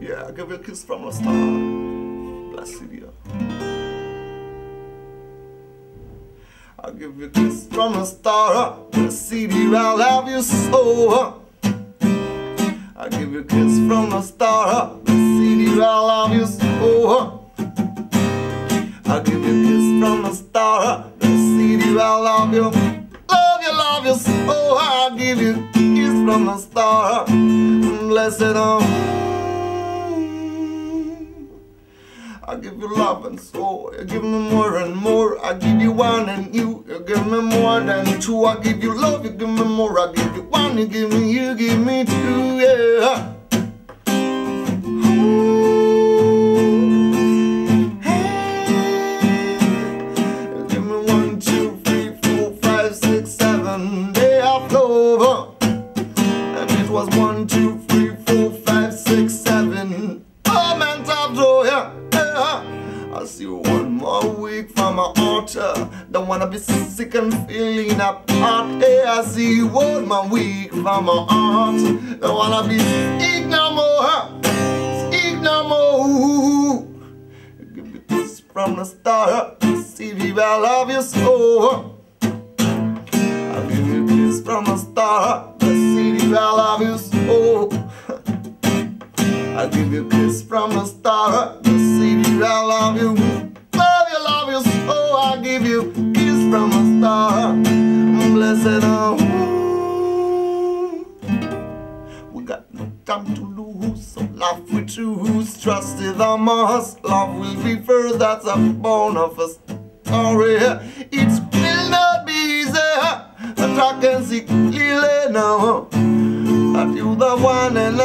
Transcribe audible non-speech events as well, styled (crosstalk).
Yeah, I give you a kiss from the star. Bless you. I'll give you a kiss from the star. Bless you. I'll love you so. I'll give you a kiss from the star. Bless you. I'll love you so. I'll give you a kiss from the star. Bless you. I'll love you. Love you, love you so. I'll give you a kiss from the star. Blessed on. I give you love and soul. You give me more and more. I give you one and you. You give me more than two. I give you love. You give me more. I give you one. You give me. You give me two. Yeah. Ooh. Hey. You give me one, two, three, four, five, six, seven. Day of love. And it was one, two, three, four, five, six, seven. Joy. Yeah. I see one more week from my altar. Don't wanna be sick and feeling apart. Hey, I see one more week from my heart. Don't wanna be sick no more. Sick no more. Give me this from the start. See, baby, I love you so. I'll give you kiss from the start. See, baby, I love you so. (laughs) I'll give you a kiss from the start. The city, I love you. Love you, love you so. I'll give you a kiss from the start. Blessed oh. We got no time to lose, so love we choose. Is a must. Love will be first. That's a bone of a story. It will not be easy, but I can see clearly now that you the one and